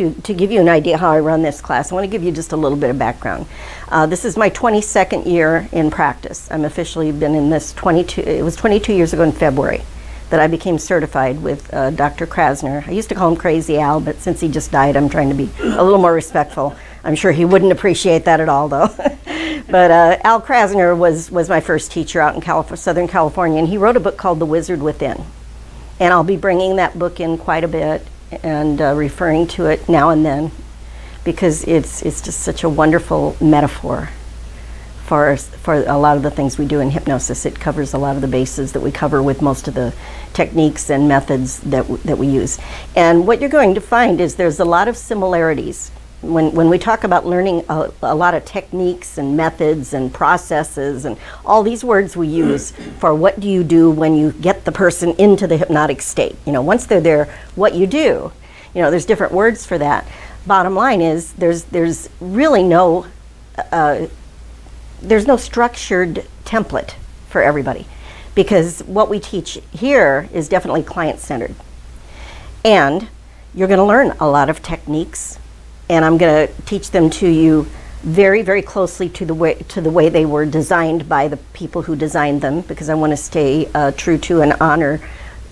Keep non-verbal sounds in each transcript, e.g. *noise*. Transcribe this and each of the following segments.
to, to give you an idea how I run this class, I want to give you just a little bit of background. Uh, this is my 22nd year in practice. I'm officially been in this 22, it was 22 years ago in February that I became certified with uh, Dr. Krasner. I used to call him Crazy Al, but since he just died, I'm trying to be a little more respectful. I'm sure he wouldn't appreciate that at all, though. *laughs* but uh, Al Krasner was, was my first teacher out in Calif- Southern California, and he wrote a book called The Wizard Within. And I'll be bringing that book in quite a bit and uh, referring to it now and then because it's, it's just such a wonderful metaphor for, for a lot of the things we do in hypnosis. It covers a lot of the bases that we cover with most of the techniques and methods that, that we use. And what you're going to find is there's a lot of similarities. When, when we talk about learning a, a lot of techniques and methods and processes and all these words we use *clears throat* for what do you do when you get the person into the hypnotic state. You know, once they're there, what you do. You know, there's different words for that. Bottom line is there's, there's really no uh, there's no structured template for everybody because what we teach here is definitely client centered. And you're going to learn a lot of techniques and I'm going to teach them to you very very closely to the way to the way they were designed by the people who designed them because I want to stay uh, true to and honor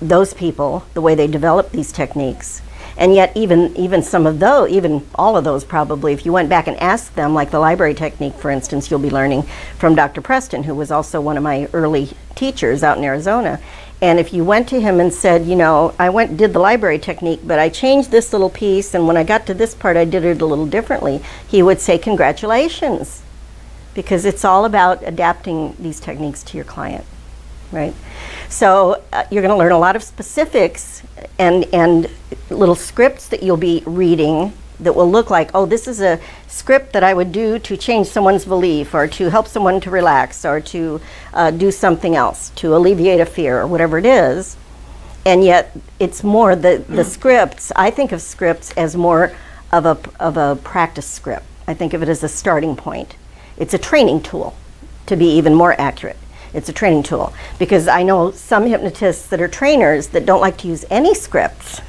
those people the way they developed these techniques and yet, even even some of those, even all of those, probably, if you went back and asked them, like the library technique, for instance, you'll be learning from Dr. Preston, who was also one of my early teachers out in Arizona. And if you went to him and said, you know, I went did the library technique, but I changed this little piece, and when I got to this part, I did it a little differently, he would say, congratulations, because it's all about adapting these techniques to your client, right? So uh, you're going to learn a lot of specifics and, and little scripts that you'll be reading that will look like, oh, this is a script that I would do to change someone's belief or to help someone to relax or to uh, do something else, to alleviate a fear or whatever it is. And yet it's more the, the scripts, I think of scripts as more of a, of a practice script. I think of it as a starting point. It's a training tool, to be even more accurate. It's a training tool because I know some hypnotists that are trainers that don't like to use any scripts.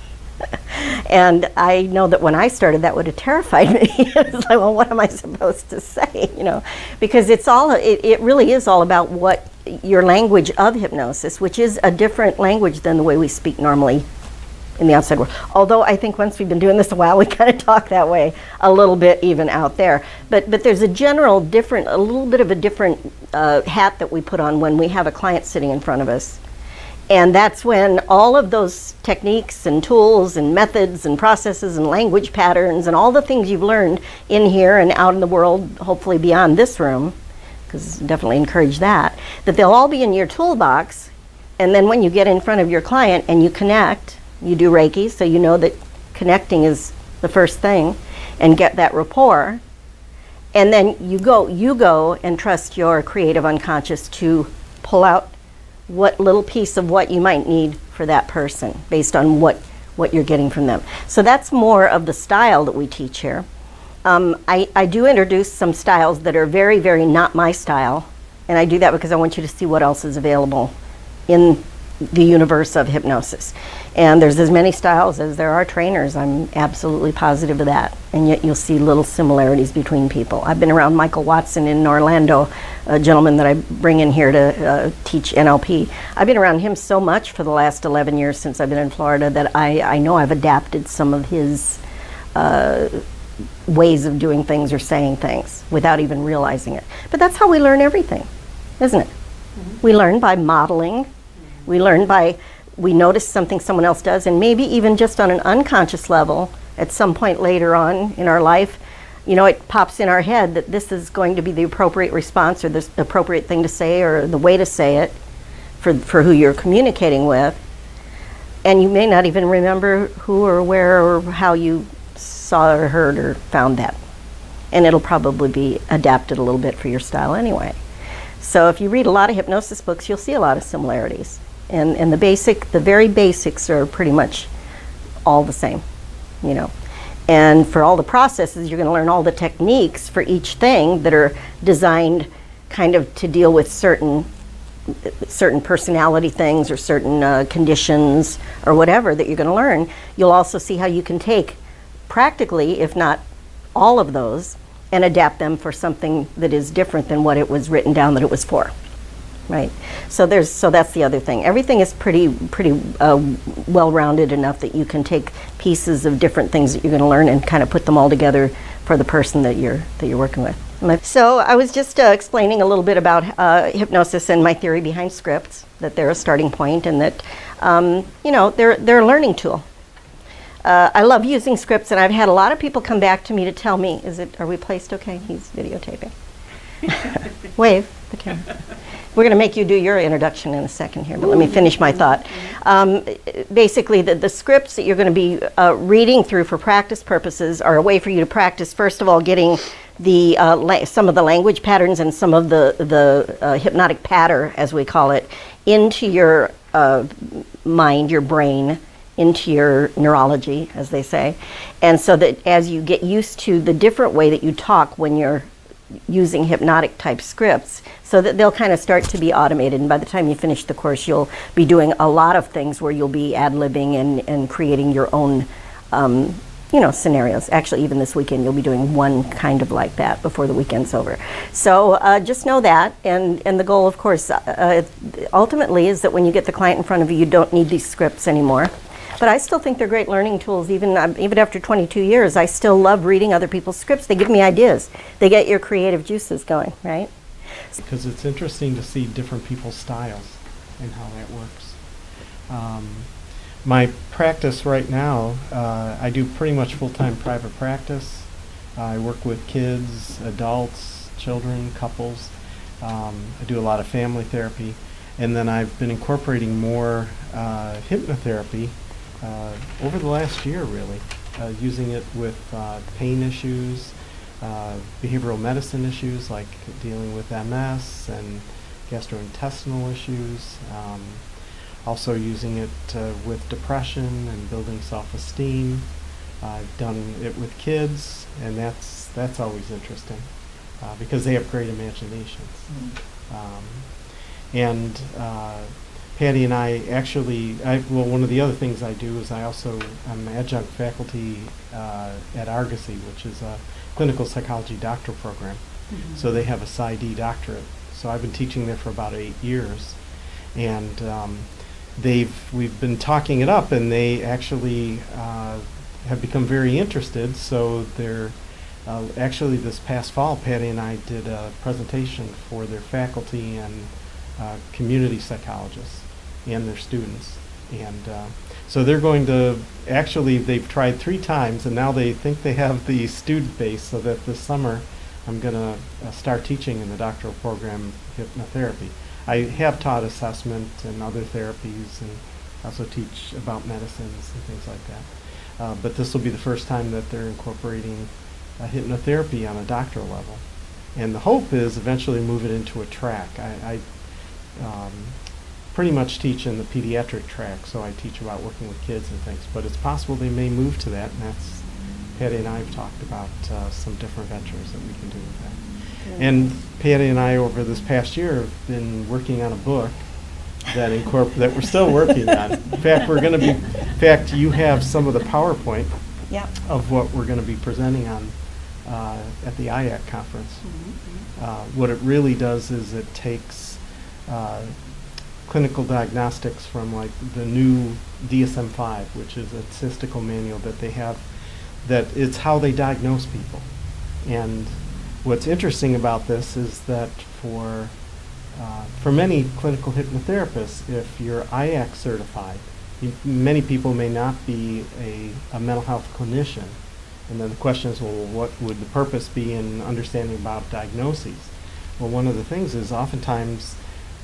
And I know that when I started, that would have terrified *laughs* me. it's like, well, what am I supposed to say? You know, because it's all it, it really is all about what your language of hypnosis, which is a different language than the way we speak normally in the outside world. Although I think once we've been doing this a while, *laughs* we kind of talk that way a little bit even out there. But but there's a general different, a little bit of a different uh, hat that we put on when we have a client sitting in front of us. And that's when all of those techniques and tools and methods and processes and language patterns and all the things you've learned in here and out in the world, hopefully beyond this room, because definitely encourage that, that they'll all be in your toolbox. And then when you get in front of your client and you connect, you do Reiki, so you know that connecting is the first thing, and get that rapport. And then you go, you go and trust your creative unconscious to pull out what little piece of what you might need for that person based on what, what you're getting from them. So that's more of the style that we teach here. Um, I, I do introduce some styles that are very, very not my style, and I do that because I want you to see what else is available in the universe of hypnosis. And there's as many styles as there are trainers. I'm absolutely positive of that. And yet you'll see little similarities between people. I've been around Michael Watson in Orlando, a gentleman that I bring in here to uh, teach NLP. I've been around him so much for the last 11 years since I've been in Florida that I, I know I've adapted some of his uh, ways of doing things or saying things without even realizing it. But that's how we learn everything, isn't it? Mm-hmm. We learn by modeling we learn by, we notice something someone else does, and maybe even just on an unconscious level, at some point later on in our life, you know, it pops in our head that this is going to be the appropriate response or the appropriate thing to say or the way to say it for, for who you're communicating with. And you may not even remember who or where or how you saw or heard or found that. And it'll probably be adapted a little bit for your style anyway. So if you read a lot of hypnosis books, you'll see a lot of similarities and, and the basic, the very basics are pretty much all the same, you know. And for all the processes, you're going to learn all the techniques for each thing that are designed kind of to deal with certain certain personality things or certain uh, conditions or whatever that you're going to learn. You'll also see how you can take practically, if not all of those, and adapt them for something that is different than what it was written down that it was for. Right. So there's so that's the other thing. Everything is pretty pretty uh, well rounded enough that you can take pieces of different things that you're going to learn and kind of put them all together for the person that you're that you're working with. So I was just uh, explaining a little bit about uh, hypnosis and my theory behind scripts. That they're a starting point and that um, you know they're they're a learning tool. Uh, I love using scripts, and I've had a lot of people come back to me to tell me, "Is it? Are we placed okay?" He's videotaping. Wave the camera. We're going to make you do your introduction in a second here, but let me finish my thought. Um, basically, the, the scripts that you're going to be uh, reading through for practice purposes are a way for you to practice, first of all, getting the uh, some of the language patterns and some of the, the uh, hypnotic patter, as we call it, into your uh, mind, your brain, into your neurology, as they say. And so that as you get used to the different way that you talk when you're using hypnotic type scripts so that they'll kind of start to be automated. And by the time you finish the course, you'll be doing a lot of things where you'll be ad libbing and, and creating your own. Um, you know, scenarios. Actually, even this weekend, you'll be doing one kind of like that before the weekend's over. So uh, just know that, and and the goal, of course, uh, uh ultimately is that when you get the client in front of you, you don't need these scripts anymore. But I still think they're great learning tools. Even um, even after 22 years, I still love reading other people's scripts. They give me ideas. They get your creative juices going, right? Because it's interesting to see different people's styles and how that works. Um, my practice right now, uh, I do pretty much full-time private practice. I work with kids, adults, children, couples. Um, I do a lot of family therapy. And then I've been incorporating more uh, hypnotherapy uh, over the last year, really, uh, using it with uh, pain issues, uh, behavioral medicine issues like dealing with MS and gastrointestinal issues. Um, also using it uh, with depression and building self-esteem. I've done it with kids, and that's that's always interesting uh, because they have great imaginations. Mm. Um, and Patty and I actually, I, well, one of the other things I do is I also am adjunct faculty uh, at Argosy, which is a clinical psychology doctoral program. Mm-hmm. So they have a PsyD doctorate. So I've been teaching there for about eight years, and um, they've we've been talking it up, and they actually uh, have become very interested. So they're uh, actually this past fall, Patty and I did a presentation for their faculty and uh, community psychologists and their students. And uh, so they're going to, actually, they've tried three times, and now they think they have the student base so that this summer I'm going to uh, start teaching in the doctoral program hypnotherapy. I have taught assessment and other therapies and also teach about medicines and things like that. Uh, but this will be the first time that they're incorporating hypnotherapy on a doctoral level. And the hope is eventually move it into a track. I, I um, pretty much teach in the pediatric track, so I teach about working with kids and things. But it's possible they may move to that, and that's Patty and I have talked about uh, some different ventures that we can do with that. Yeah. And Patty and I, over this past year, have been working on a book that incorpor- that we're still working on. In *laughs* fact, we're going to be. In fact, you have some of the PowerPoint yep. of what we're going to be presenting on uh, at the IAC conference. Mm-hmm. Uh, what it really does is it takes uh, clinical diagnostics from like the new DSM-5, which is a statistical manual that they have, that it's how they diagnose people. And what's interesting about this is that for uh, for many clinical hypnotherapists, if you're IAC certified, you, many people may not be a, a mental health clinician. And then the question is, well, what would the purpose be in understanding about diagnoses? Well, one of the things is oftentimes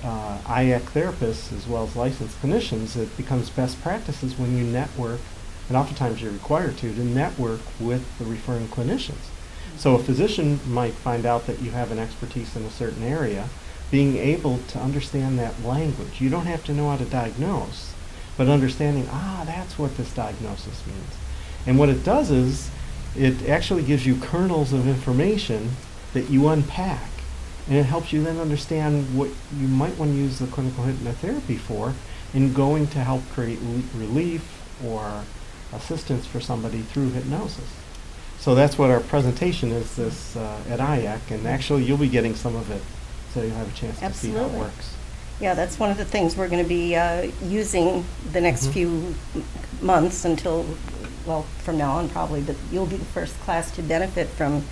uh, IAC therapists as well as licensed clinicians, it becomes best practices when you network, and oftentimes you're required to, to network with the referring clinicians. So a physician might find out that you have an expertise in a certain area, being able to understand that language. You don't have to know how to diagnose, but understanding, ah, that's what this diagnosis means. And what it does is, it actually gives you kernels of information that you unpack and it helps you then understand what you might want to use the clinical hypnotherapy for in going to help create relief or assistance for somebody through hypnosis. So that's what our presentation is this uh, at IAC, and actually you'll be getting some of it, so you'll have a chance to see how it works. Yeah, that's one of the things we're going to be uh, using the next Mhm. few months until, well, from now on probably, but you'll be the first class to benefit from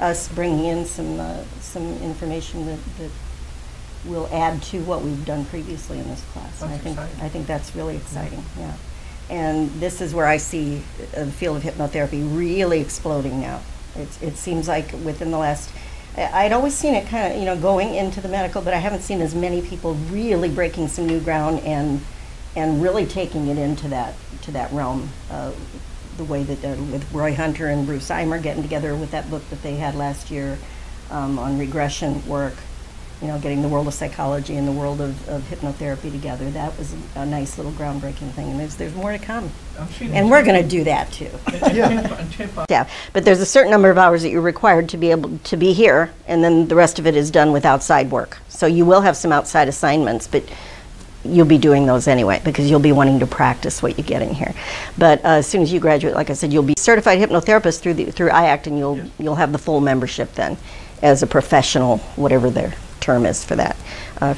us bringing in some, uh, some information that, that will add to what we've done previously in this class. And I think, exciting. I think that's really exciting, yeah. And this is where I see uh, the field of hypnotherapy really exploding now. It's, it seems like within the last, I- I'd always seen it kind of, you know, going into the medical, but I haven't seen as many people really breaking some new ground and, and really taking it into that, to that realm. uh, The way that, uh, with Roy Hunter and Bruce Eimer getting together with that book that they had last year um, on regression work, you know, getting the world of psychology and the world of, of hypnotherapy together. That was a nice little groundbreaking thing, and there's, there's more to come. And we're going to do that too. Yeah. Tampa- in Tampa, Yeah, but there's a certain number of hours that you're required to be able to be here, and then the rest of it is done with outside work. So you will have some outside assignments, but you'll be doing those anyway because you'll be wanting to practice what you get in here. But uh, as soon as you graduate, like I said, you'll be certified hypnotherapist through the through IACT, and you'll Yes. you'll have the full membership then as a professional, whatever their term is for that, uh,